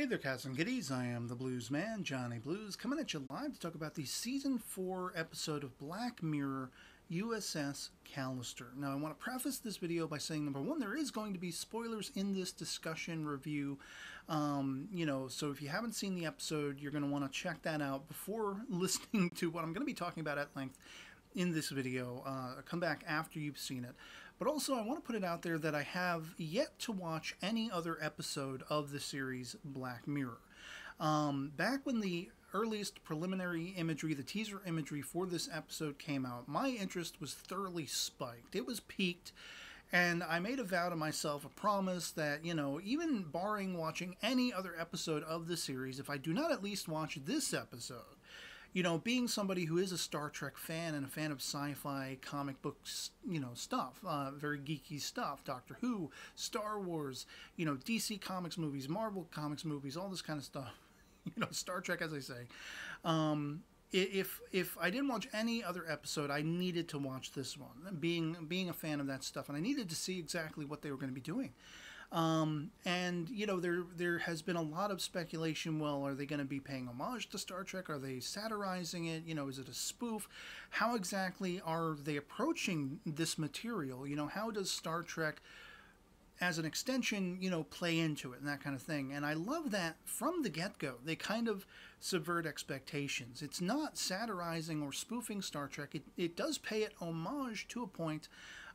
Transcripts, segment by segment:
Hey there, cats and kitties. I am the Blues Man, Johnny Blues, coming at you live to talk about the season four episode of Black Mirror USS Callister. Now, I want to preface this video by saying number one, there is going to be spoilers in this discussion review. Um, you know, so if you haven't seen the episode, you're going to want to check that out before listening to what I'm going to be talking about at length in this video. Uh, come back after you've seen it. But also, I want to put it out there that I have yet to watch any other episode of the series Black Mirror. Um, back when the earliest preliminary imagery, the teaser imagery for this episode came out, my interest was thoroughly spiked. It was piqued. And I made a vow to myself, a promise that, you know, even barring watching any other episode of the series, if I do not at least watch this episode, you know, being somebody who is a Star Trek fan and a fan of sci-fi comic books, you know, stuff, uh, very geeky stuff, Doctor Who, Star Wars, you know, DC Comics movies, Marvel Comics movies, all this kind of stuff. You know, Star Trek, as I say. Um, if if I didn't watch any other episode, I needed to watch this one. Being being a fan of that stuff, and I needed to see exactly what they were going to be doing. Um, and you know, there there has been a lot of speculation. Well, are they going to be paying homage to Star Trek? Are they satirizing it? You know, is it a spoof? How exactly are they approaching this material? You know, how does Star Trek as an extension, you know, play into it and that kind of thing. And I love that from the get go, they kind of subvert expectations. It's not satirizing or spoofing Star Trek, it, it does pay it homage to a point,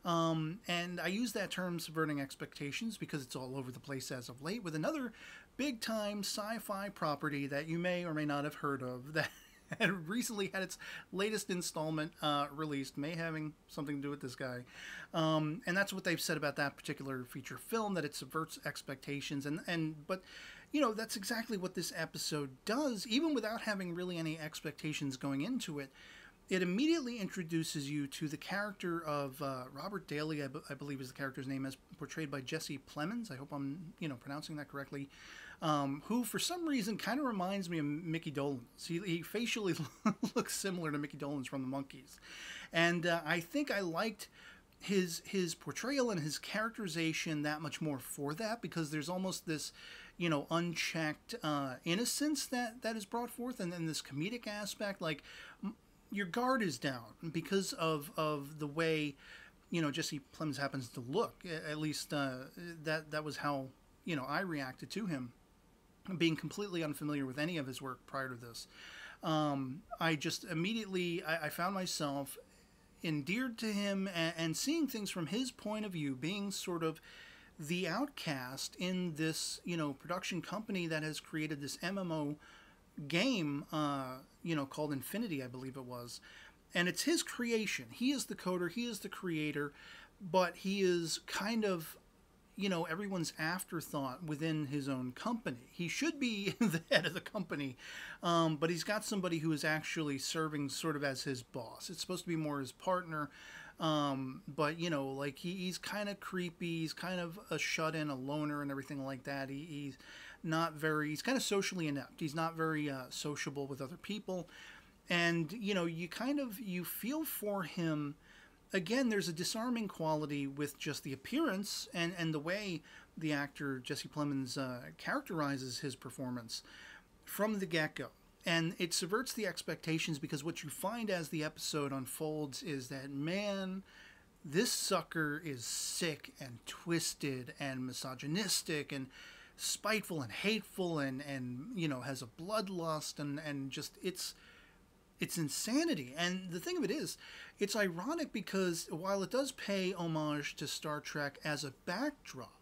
um, and I use that term subverting expectations because it's all over the place as of late with another big time sci fi property that you may or may not have heard of that had recently had its latest installment uh, released, may having something to do with this guy. Um, and that's what they've said about that particular feature film that it subverts expectations. And, and but you know that's exactly what this episode does, even without having really any expectations going into it it immediately introduces you to the character of uh, Robert Daly, I, b- I believe is the character's name, as portrayed by Jesse Plemons. I hope I'm, you know, pronouncing that correctly. Um, who, for some reason, kind of reminds me of Mickey Dolenz. He, he facially looks similar to Mickey Dolenz from the Monkees, and uh, I think I liked his his portrayal and his characterization that much more for that because there's almost this you know unchecked uh, innocence that that is brought forth and then this comedic aspect like your guard is down because of of the way you know Jesse Plemons happens to look. At least uh, that that was how you know I reacted to him, being completely unfamiliar with any of his work prior to this. Um, I just immediately I, I, found myself endeared to him and, and seeing things from his point of view, being sort of the outcast in this you know production company that has created this MMO game, uh, you know, called Infinity, I believe it was. And it's his creation. He is the coder, he is the creator, but he is kind of, you know, everyone's afterthought within his own company. He should be the head of the company, um, but he's got somebody who is actually serving sort of as his boss. It's supposed to be more his partner. Um, but you know, like he, he's kind of creepy. He's kind of a shut in, a loner, and everything like that. He, he's not very he's kind of socially inept he's not very uh, sociable with other people and you know you kind of you feel for him again there's a disarming quality with just the appearance and and the way the actor jesse plemons uh, characterizes his performance from the get-go. And it subverts the expectations because what you find as the episode unfolds is that man this sucker is sick and twisted and misogynistic and spiteful and hateful and and you know has a bloodlust and and just it's it's insanity and the thing of it is it's ironic because while it does pay homage to Star Trek as a backdrop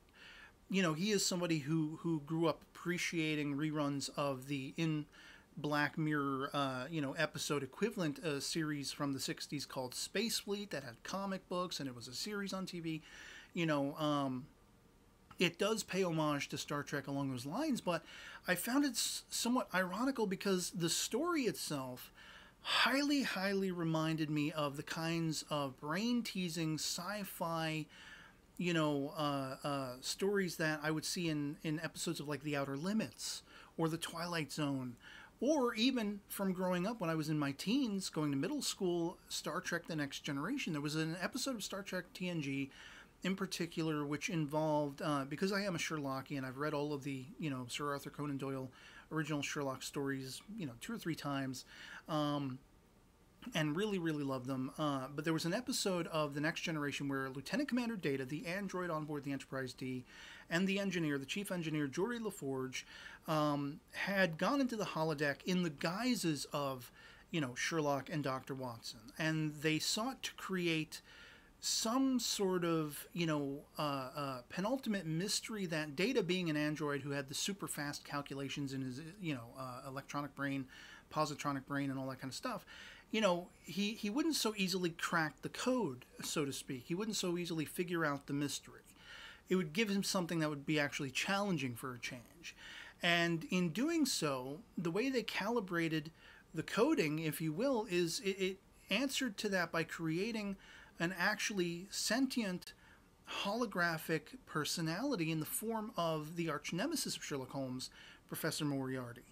you know he is somebody who who grew up appreciating reruns of the in Black Mirror, uh, you know, episode equivalent uh, series from the '60s called Space Fleet that had comic books and it was a series on TV. You know, um, it does pay homage to Star Trek along those lines, but I found it somewhat ironical because the story itself highly, highly reminded me of the kinds of brain teasing sci fi, you know, uh, uh, stories that I would see in, in episodes of like The Outer Limits or The Twilight Zone. Or even from growing up when I was in my teens, going to middle school, Star Trek The Next Generation. There was an episode of Star Trek TNG in particular, which involved uh, because I am a Sherlockian, I've read all of the you know Sir Arthur Conan Doyle original Sherlock stories, you know, two or three times. Um, and really, really loved them. Uh, but there was an episode of The Next Generation where Lieutenant Commander Data, the android on board the Enterprise D, and the engineer, the chief engineer, Geordi LaForge, um, had gone into the holodeck in the guises of, you know, Sherlock and Dr. Watson. And they sought to create some sort of, you know, uh, uh, penultimate mystery that Data, being an android who had the super fast calculations in his, you know, uh, electronic brain, positronic brain, and all that kind of stuff, you know, he, he wouldn't so easily crack the code, so to speak. He wouldn't so easily figure out the mystery. It would give him something that would be actually challenging for a change. And in doing so, the way they calibrated the coding, if you will, is it, it answered to that by creating an actually sentient holographic personality in the form of the arch nemesis of Sherlock Holmes, Professor Moriarty.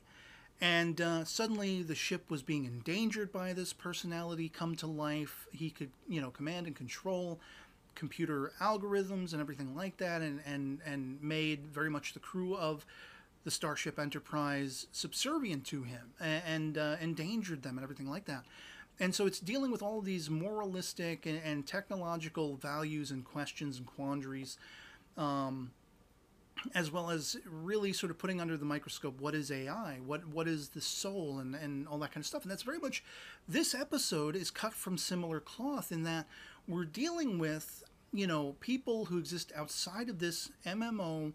And uh, suddenly the ship was being endangered by this personality come to life. He could, you know, command and control computer algorithms and everything like that, and, and, and made very much the crew of the Starship Enterprise subservient to him and, and uh, endangered them and everything like that. And so it's dealing with all these moralistic and, and technological values and questions and quandaries. Um, as well as really sort of putting under the microscope what is AI, what what is the soul, and and all that kind of stuff. And that's very much this episode is cut from similar cloth in that we're dealing with you know people who exist outside of this MMO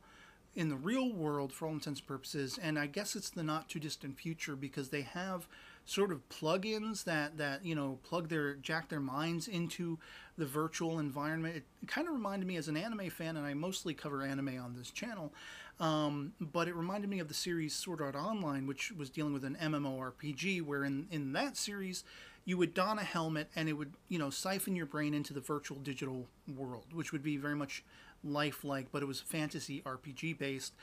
in the real world for all intents and purposes, and I guess it's the not too distant future because they have sort of plugins that that you know plug their jack their minds into the virtual environment. It, kind of reminded me as an anime fan, and I mostly cover anime on this channel. Um, but it reminded me of the series Sword Art Online, which was dealing with an MMORPG, where in, in that series you would don a helmet and it would you know siphon your brain into the virtual digital world, which would be very much lifelike, but it was fantasy RPG based.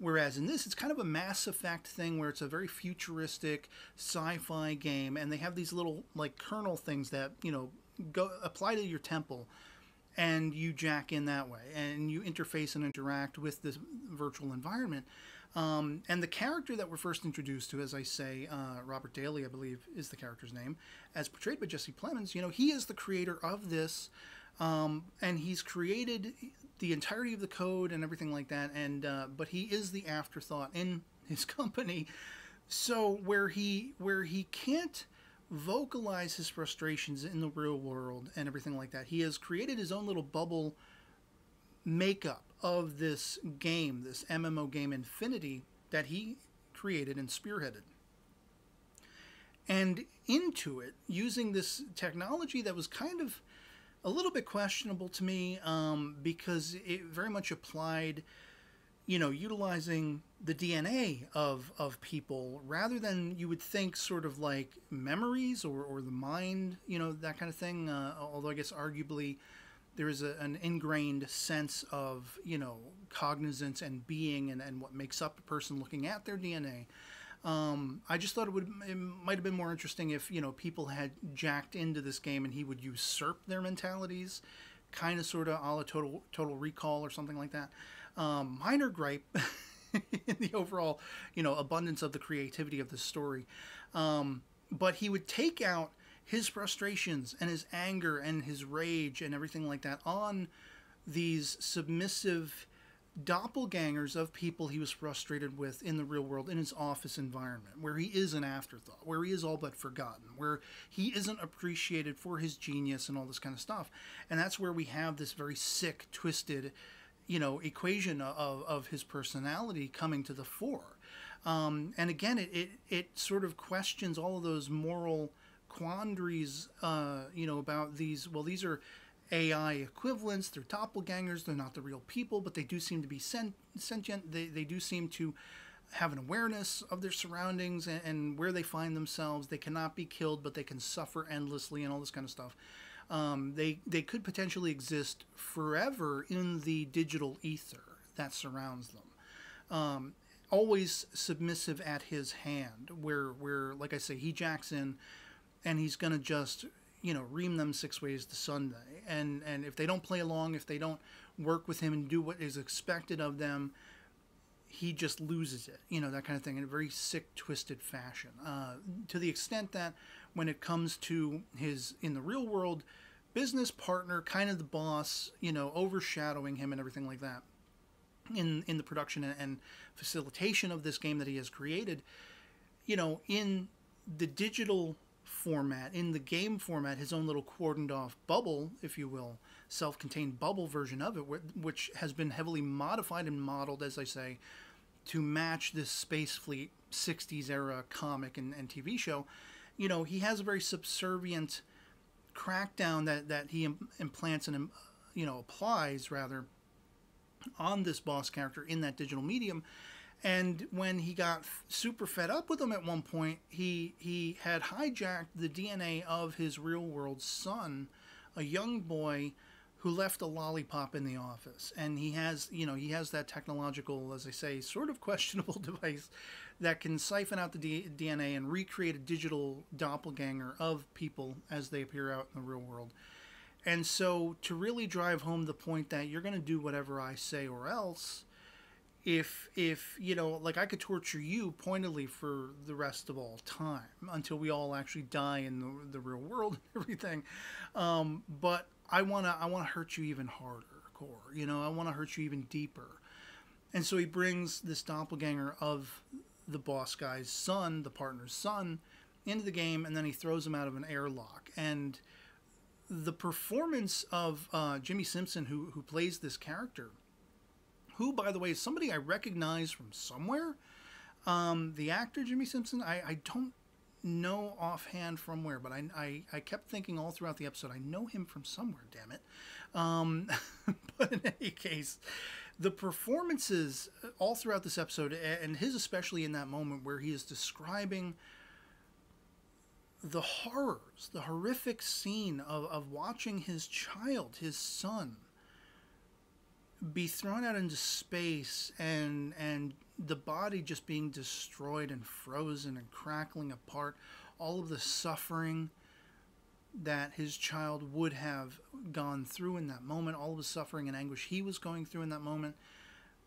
Whereas in this, it's kind of a Mass Effect thing where it's a very futuristic sci-fi game, and they have these little like kernel things that you know go apply to your temple, and you jack in that way, and you interface and interact with this virtual environment. Um, and the character that we're first introduced to, as I say, uh, Robert Daly, I believe, is the character's name, as portrayed by Jesse Plemons. You know, he is the creator of this, um, and he's created the entirety of the code and everything like that. And uh, but he is the afterthought in his company. So where he where he can't vocalize his frustrations in the real world and everything like that, he has created his own little bubble makeup of this game, this MMO game Infinity that he created and spearheaded. And into it, using this technology that was kind of a little bit questionable to me um, because it very much applied, you know, utilizing the DNA of, of people rather than you would think sort of like memories or, or the mind, you know, that kind of thing. Uh, although I guess arguably there is a, an ingrained sense of, you know, cognizance and being and, and what makes up a person looking at their DNA. Um, I just thought it would it might have been more interesting if you know people had jacked into this game and he would usurp their mentalities, kind of sort of a la Total Total Recall or something like that. Um, minor gripe in the overall you know abundance of the creativity of the story, um, but he would take out his frustrations and his anger and his rage and everything like that on these submissive doppelgangers of people he was frustrated with in the real world in his office environment, where he is an afterthought, where he is all but forgotten, where he isn't appreciated for his genius and all this kind of stuff. And that's where we have this very sick, twisted, you know, equation of, of his personality coming to the fore. Um, and again, it, it, it sort of questions all of those moral quandaries, uh, you know, about these, well, these are AI equivalents. They're doppelgangers. They're not the real people, but they do seem to be sentient. They, they do seem to have an awareness of their surroundings and, and, where they find themselves. They cannot be killed, but they can suffer endlessly and all this kind of stuff. Um, they they could potentially exist forever in the digital ether that surrounds them. Um, always submissive at his hand, where where like I say, he jacks in, and he's gonna just you know ream them six ways to Sunday and and if they don't play along if they don't work with him and do what is expected of them, he just loses it, you know, that kind of thing in a very sick, twisted fashion. Uh, to the extent that when it comes to his, in the real world, business partner, kind of the boss, you know, overshadowing him and everything like that in, in the production and, facilitation of this game that he has created, you know, in the digital format, in the game format, his own little cordoned off bubble, if you will, self contained bubble version of it, which has been heavily modified and modeled, as I say, to match this Space Fleet 60s era comic and, and TV show. You know, he has a very subservient crackdown that, that he implants and, you know, applies rather on this boss character in that digital medium and when he got super fed up with him at one point, he he had hijacked the DNA of his real world son, a young boy who left a lollipop in the office. And he has, you know, he has that technological, as I say, sort of questionable device that can siphon out the D- DNA and recreate a digital doppelganger of people as they appear out in the real world. And so to really drive home the point that you're going to do whatever I say or else, if if you know like i could torture you pointedly for the rest of all time until we all actually die in the, the real world and everything. Um, but i want to i want to hurt you even harder core you know i want to hurt you even deeper. And so he brings this doppelganger of the boss guy's son the partner's son into the game and then he throws him out of an airlock. And the performance of uh, jimmi simpson who who plays this character who, by the way, is somebody I recognize from somewhere. Um, the actor Jimmi Simpson, I, I don't know offhand from where, but I, I, I, kept thinking all throughout the episode, I know him from somewhere, damn it. Um, but in any case, the performances all throughout this episode, and his especially in that moment where he is describing the horrors, the horrific scene of, of watching his child, his son, be thrown out into space and and the body just being destroyed and frozen and crackling apart all of the suffering that his child would have gone through in that moment all of the suffering and anguish he was going through in that moment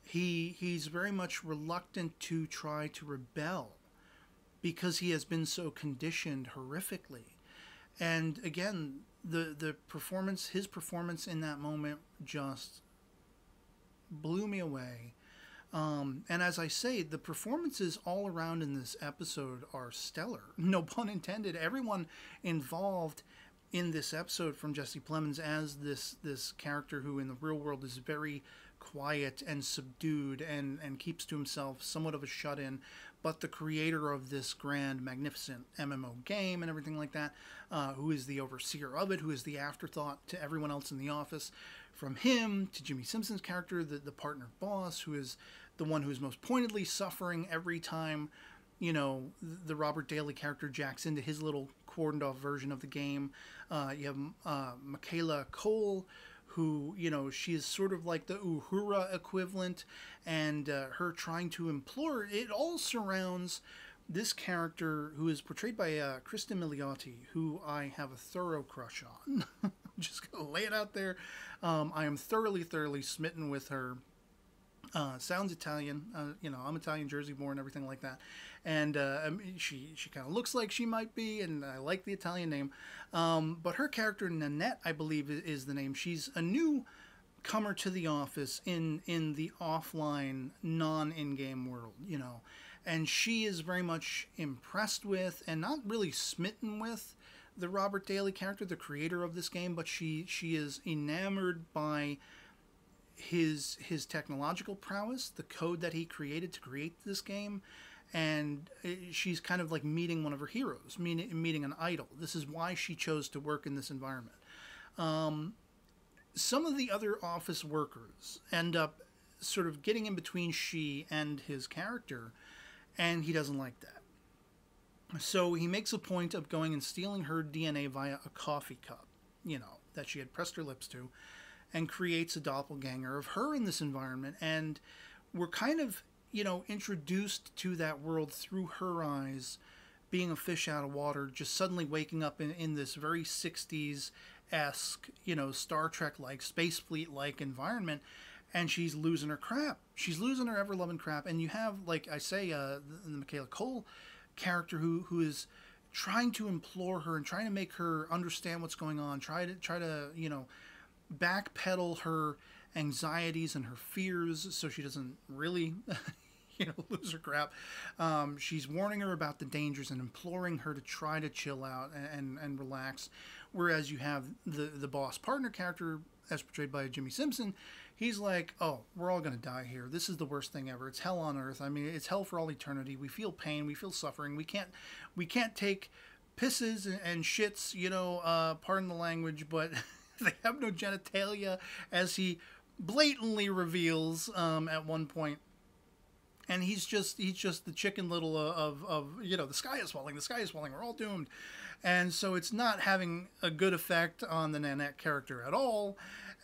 he he's very much reluctant to try to rebel because he has been so conditioned horrifically. And again the the performance his performance in that moment just blew me away. Um, and as I say, the performances all around in this episode are stellar. No pun intended. Everyone involved in this episode, from Jesse Plemons as this this character who in the real world is very quiet and subdued and and keeps to himself, somewhat of a shut in, but the creator of this grand, magnificent MMO game and everything like that, uh, who is the overseer of it, who is the afterthought to everyone else in the office, from him to Jimmi Simpson's character, the, the partner boss, who is the one who is most pointedly suffering every time, you know, the Robert Daly character jacks into his little cordoned off version of the game. Uh, you have uh, Michaela Coel, who, you know, she is sort of like the Uhura equivalent, and uh, her trying to implore. It all surrounds this character who is portrayed by uh, Cristin Milioti, who I have a thorough crush on. just gonna lay it out there. Um, I am thoroughly, thoroughly smitten with her. Uh, sounds Italian, uh, you know. I'm Italian, Jersey born, everything like that, and uh, she she kind of looks like she might be, and I like the Italian name. Um, but her character Nanette, I believe, is the name. She's a new comer to the office in in the offline, non in-game world, you know, and she is very much impressed with and not really smitten with the Robert Daly character, the creator of this game, but she she is enamored by his his technological prowess, the code that he created to create this game, and she's kind of like meeting one of her heroes, meeting meeting an idol. This is why she chose to work in this environment. Um, some of the other office workers end up sort of getting in between she and his character, and he doesn't like that. So he makes a point of going and stealing her DNA via a coffee cup, you know, that she had pressed her lips to, and creates a doppelganger of her in this environment. And we're kind of, you know, introduced to that world through her eyes, being a fish out of water, just suddenly waking up in, in this very 60s esque, you know, Star Trek like, Space Fleet like environment, and she's losing her crap. She's losing her ever loving crap. And you have, like I say, uh, the, the Michaela Coel character who who is trying to implore her and trying to make her understand what's going on. Try to try to you know backpedal her anxieties and her fears so she doesn't really you know lose her crap um, she's warning her about the dangers and imploring her to try to chill out and, and, and relax whereas you have the the boss partner character as portrayed by jimmi simpson he's like oh we're all going to die here. This is the worst thing ever. It's hell on earth. I mean it's hell for all eternity. We feel pain. We feel suffering. We can't we can't take pisses and, shits you know uh, pardon the language but they have no genitalia as he blatantly reveals um, at one point and he's just he's just the chicken little of, of you know the sky is falling the sky is falling we're all doomed. And so it's not having a good effect on the nanette character at all.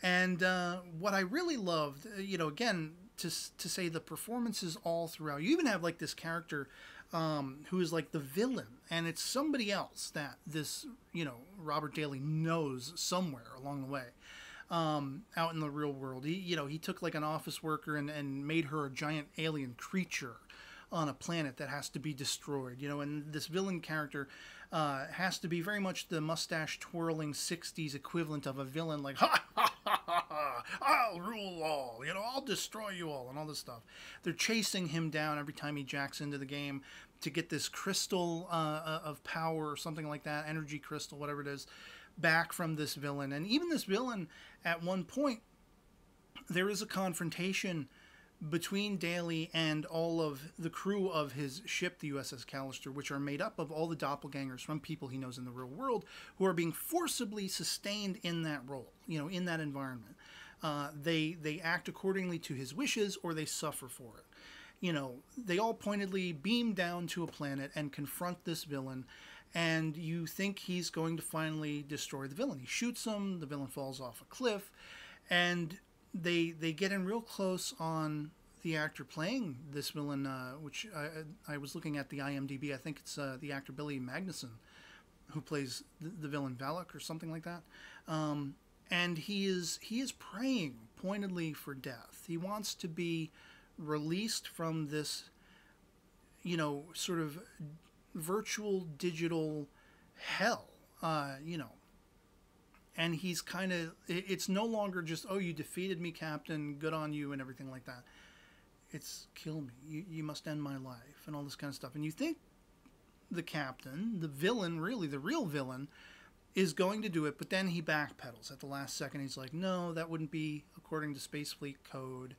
And uh, what i really loved uh, you know again to, to say the performances all throughout you even have like this character um, who is like the villain and it's somebody else that this you know robert daly knows somewhere along the way um, out in the real world. He, you know, he took like an office worker and, and made her a giant alien creature on a planet that has to be destroyed. You know, and this villain character uh, has to be very much the mustache twirling '60s equivalent of a villain, like ha ha ha ha ha, I'll rule all. You know, I'll destroy you all, and all this stuff. They're chasing him down every time he jacks into the game to get this crystal uh, uh of power or something like that, energy crystal, whatever it is back from this villain. And even this villain, at one point, there is a confrontation between Daly and all of the crew of his ship, the USS Callister, which are made up of all the doppelgangers from people he knows in the real world who are being forcibly sustained in that role, you know, in that environment. Uh, they they act accordingly to his wishes or they suffer for it. You know, they all pointedly beam down to a planet and confront this villain and you think he's going to finally destroy the villain. He shoots him, the villain falls off a cliff, and they they get in real close on the actor playing this villain, uh, which I, I was looking at the IMDb. I think it's uh, the actor Billy Magnussen, who plays the, the villain Valak or something like that. Um, and he is he is praying pointedly for death. He wants to be released from this, you know, sort of virtual digital hell, uh, you know. And he's kind of, it's no longer just, oh, you defeated me, Captain, good on you, and everything like that. It's kill me, you, you must end my life, and all this kind of stuff. And you think the captain, the villain, really the real villain, is going to do it, but then he backpedals at the last second. He's like, no, that wouldn't be according to Space Fleet code.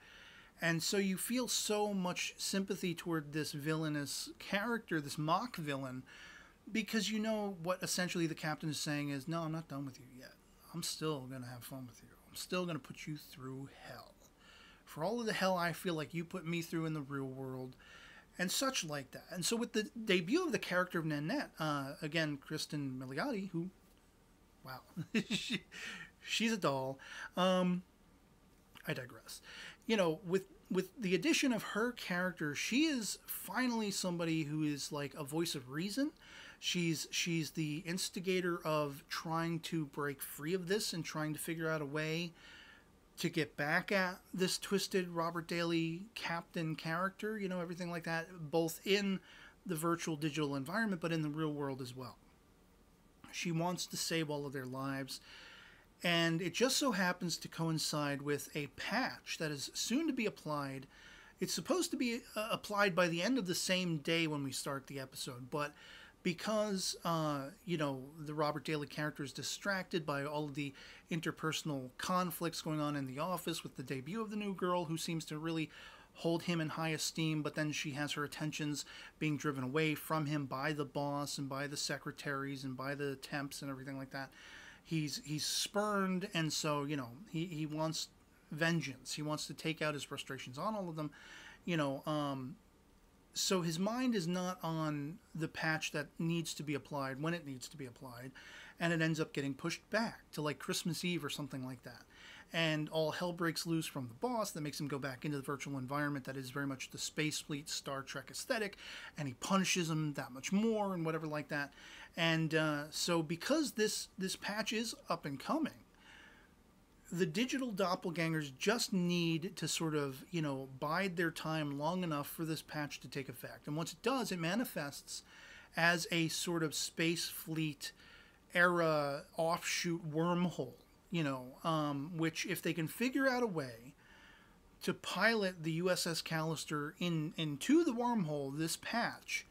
And so you feel so much sympathy toward this villainous character, this mock villain, because you know what essentially the captain is saying is, no, I'm not done with you yet. I'm still going to have fun with you. I'm still going to put you through hell. For all of the hell I feel like you put me through in the real world, and such like that. And so with the debut of the character of Nanette, uh, again, Cristin Milioti, who, wow, she, she's a doll. Um, I digress you know, with with the addition of her character, she is finally somebody who is like a voice of reason. She's she's the instigator of trying to break free of this and trying to figure out a way to get back at this twisted Robert Daly captain character, you know, everything like that, both in the virtual digital environment but in the real world as well. She wants to save all of their lives and it just so happens to coincide with a patch that is soon to be applied. It's supposed to be uh, applied by the end of the same day when we start the episode, but because uh, you know the Robert Daly character is distracted by all of the interpersonal conflicts going on in the office with the debut of the new girl, who seems to really hold him in high esteem, but then she has her attentions being driven away from him by the boss and by the secretaries and by the temps and everything like that he's he's spurned and so you know he, he wants vengeance. He wants to take out his frustrations on all of them you know um, so his mind is not on the patch that needs to be applied when it needs to be applied and it ends up getting pushed back to like christmas eve or something like that. And all hell breaks loose from the boss that makes him go back into the virtual environment that is very much the space fleet star trek aesthetic and he punishes him that much more and whatever like that and uh, so because this this patch is up and coming the digital doppelgangers just need to sort of you know bide their time long enough for this patch to take effect. And once it does it manifests as a sort of space fleet era offshoot wormhole you know, um, which if they can figure out a way to pilot the USS Callister in into the wormhole, this patch,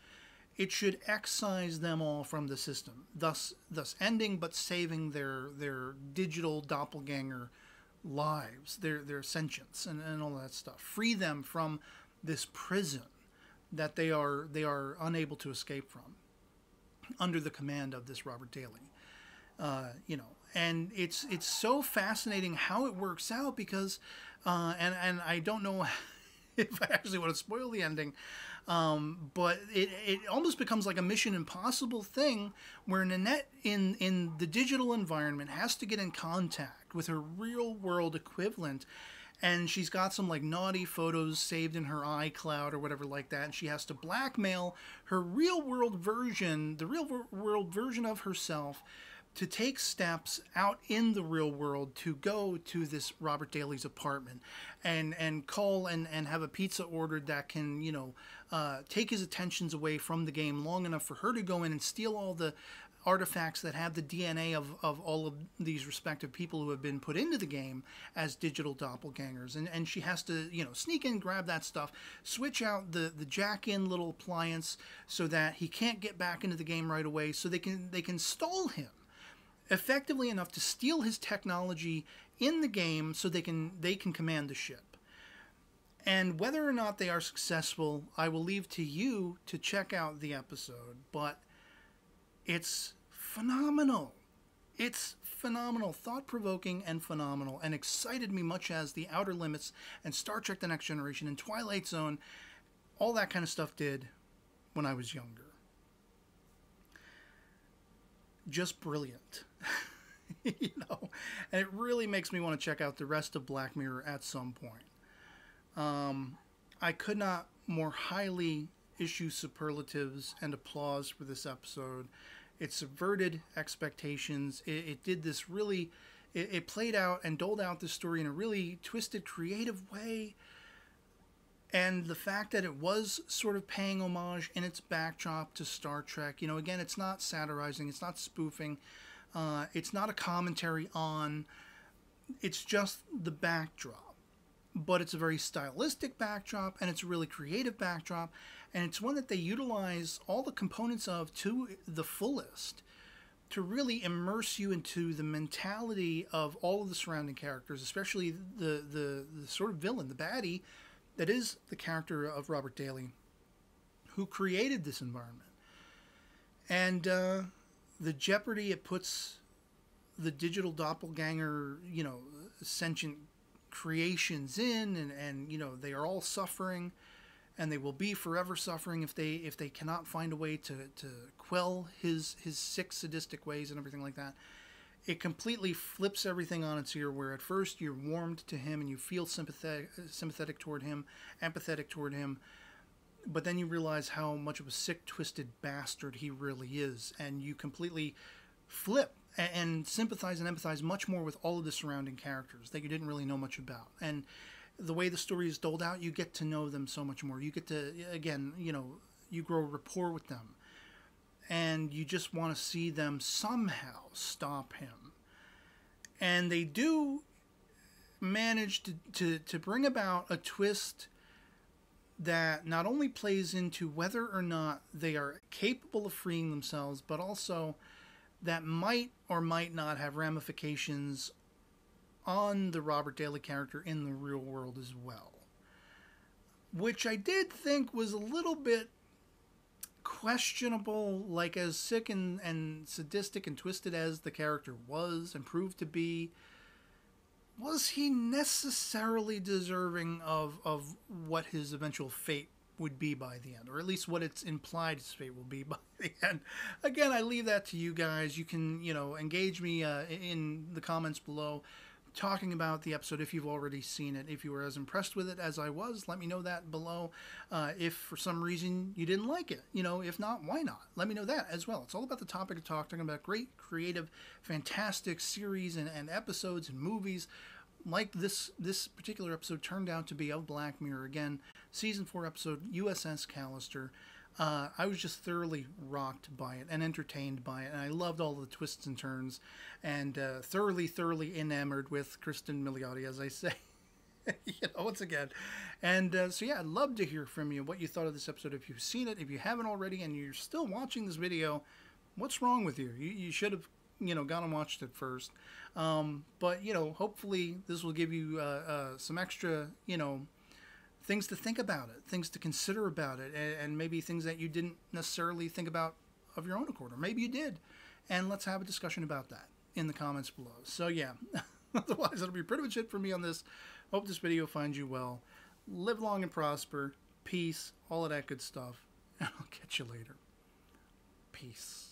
it should excise them all from the system, thus thus ending but saving their their digital doppelganger lives, their their sentience and, and all that stuff. Free them from this prison that they are they are unable to escape from under the command of this Robert Daly. Uh, you know, and it's it's so fascinating how it works out because, uh, and and I don't know if I actually want to spoil the ending, um, but it it almost becomes like a Mission Impossible thing where Nanette in in the digital environment has to get in contact with her real world equivalent. And she's got some like naughty photos saved in her iCloud or whatever like that. And she has to blackmail her real world version, the real world version of herself, to take steps out in the real world to go to this Robert Daly's apartment and and call and, and have a pizza ordered that can you know uh, take his attentions away from the game long enough for her to go in and steal all the artifacts that have the DNA of, of all of these respective people who have been put into the game as digital doppelgangers. And, and she has to, you know, sneak in, grab that stuff, switch out the, the jack-in little appliance so that he can't get back into the game right away so they can they can stall him effectively enough to steal his technology in the game so they can they can command the ship. And whether or not they are successful, I will leave to you to check out the episode, but it's phenomenal. It's phenomenal, thought provoking, and phenomenal, and excited me much as The Outer Limits and Star Trek The Next Generation and Twilight Zone, all that kind of stuff did when I was younger. Just brilliant. you know, and it really makes me want to check out the rest of Black Mirror at some point. Um, I could not more highly issue superlatives and applause for this episode. It subverted expectations. It, it did this really, it, it played out and doled out this story in a really twisted, creative way. And the fact that it was sort of paying homage in its backdrop to Star Trek, you know, again, it's not satirizing, it's not spoofing uh, it's not a commentary on, it's just the backdrop. But it's a very stylistic backdrop and it's a really creative backdrop. And it's one that they utilize all the components of to the fullest to really immerse you into the mentality of all of the surrounding characters, especially the, the, the sort of villain, the baddie that is the character of Robert Daly, who created this environment. And uh, the jeopardy it puts the digital doppelganger, you know, sentient creations in, and, and you know they are all suffering, and they will be forever suffering if they if they cannot find a way to to quell his his sick sadistic ways and everything like that. It completely flips everything on its ear. Where at first you're warmed to him and you feel sympathetic sympathetic toward him, empathetic toward him, but then you realize how much of a sick, twisted bastard he really is, and you completely flip and, and, sympathize and empathize much more with all of the surrounding characters that you didn't really know much about. And the way the story is doled out, you get to know them so much more. You get to, again, you know, you grow rapport with them, and you just want to see them somehow stop him. And they do manage to, to, to bring about a twist that not only plays into whether or not they are capable of freeing themselves, but also that might or might not have ramifications on the Robert Daly character in the real world as well. Which I did think was a little bit questionable, like as sick and, and sadistic and twisted as the character was and proved to be was he necessarily deserving of of what his eventual fate would be by the end, or at least what it's implied his fate will be by the end. Again, I leave that to you guys. You can you know engage me uh, in the comments below. Talking about the episode if you've already seen it. If you were as impressed with it as I was, let me know that below. Uh, if for some reason you didn't like it, you know, if not, why not? Let me know that as well. It's all about the topic of talk, talking about great, creative, fantastic series and, and episodes and movies. Like this this particular episode turned out to be of Black Mirror again, season four episode USS Callister. Uh, I was just thoroughly rocked by it and entertained by it, and I loved all the twists and turns, and uh, thoroughly, thoroughly enamored with Cristin Milioti, as I say. you know, once again, and uh, so yeah, I'd love to hear from you what you thought of this episode. If you've seen it, if you haven't already, and you're still watching this video, what's wrong with you? You, you should have, you know, gone and watched it first. Um, but you know, hopefully, this will give you uh, uh, some extra, you know things to think about it, things to consider about it, and, and, maybe things that you didn't necessarily think about of your own accord, or maybe you did. And let's have a discussion about that in the comments below. So yeah, otherwise it'll be pretty much it for me on this. Hope this video finds you well. Live long and prosper. Peace. All of that good stuff. And I'll catch you later. Peace.